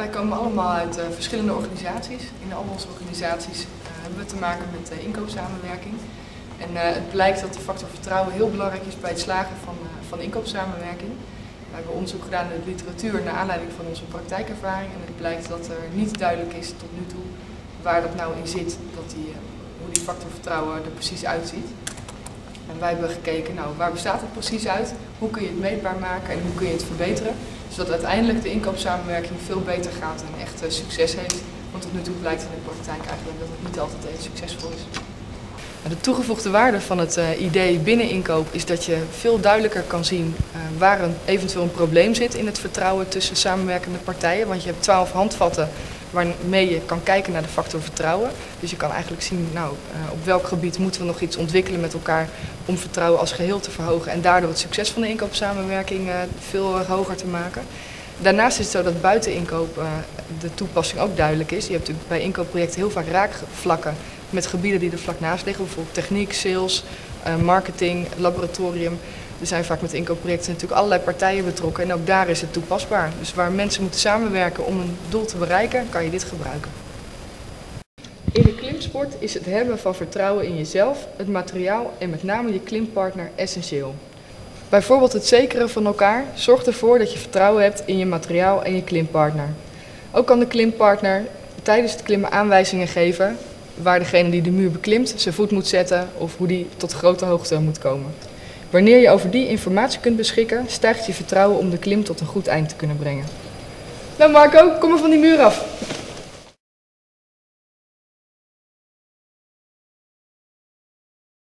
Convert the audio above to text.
Wij komen allemaal uit uh, verschillende organisaties. In al onze organisaties uh, hebben we te maken met uh, inkoopsamenwerking. En het blijkt dat de factor vertrouwen heel belangrijk is bij het slagen van, van inkoopsamenwerking. We hebben onderzoek gedaan in de literatuur naar aanleiding van onze praktijkervaring. En het blijkt dat er niet duidelijk is tot nu toe waar dat nou in zit, dat die, hoe die factor vertrouwen er precies uitziet. En wij hebben gekeken, nou, waar bestaat het precies uit? Hoe kun je het meetbaar maken en hoe kun je het verbeteren? Zodat uiteindelijk de inkoopsamenwerking veel beter gaat en echt uh, succes heeft. Want tot nu toe blijkt in de praktijk eigenlijk dat het niet altijd even succesvol is. De toegevoegde waarde van het uh, idee binnen inkoop is dat je veel duidelijker kan zien uh, waar een, eventueel een probleem zit in het vertrouwen tussen samenwerkende partijen. Want je hebt twaalf handvatten waarmee je kan kijken naar de factor vertrouwen. Dus je kan eigenlijk zien nou, uh, op welk gebied moeten we nog iets ontwikkelen met elkaar om vertrouwen als geheel te verhogen en daardoor het succes van de inkoopsamenwerking veel hoger te maken. Daarnaast is het zo dat buiten inkoop uh, de toepassing ook duidelijk is. Je hebt natuurlijk bij inkoopprojecten heel vaak raakvlakken met gebieden die er vlak naast liggen. Bijvoorbeeld techniek, sales, marketing, laboratorium. Er zijn vaak met inkoopprojecten natuurlijk allerlei partijen betrokken en ook daar is het toepasbaar. Dus waar mensen moeten samenwerken om een doel te bereiken, kan je dit gebruiken. In de klimsport is het hebben van vertrouwen in jezelf, het materiaal en met name je klimpartner essentieel. Bijvoorbeeld het zekeren van elkaar zorgt ervoor dat je vertrouwen hebt in je materiaal en je klimpartner. Ook kan de klimpartner tijdens het klimmen aanwijzingen geven waar degene die de muur beklimt zijn voet moet zetten of hoe die tot grote hoogte moet komen. Wanneer je over die informatie kunt beschikken, stijgt je vertrouwen om de klim tot een goed eind te kunnen brengen. Nou Marco, kom maar van die muur af.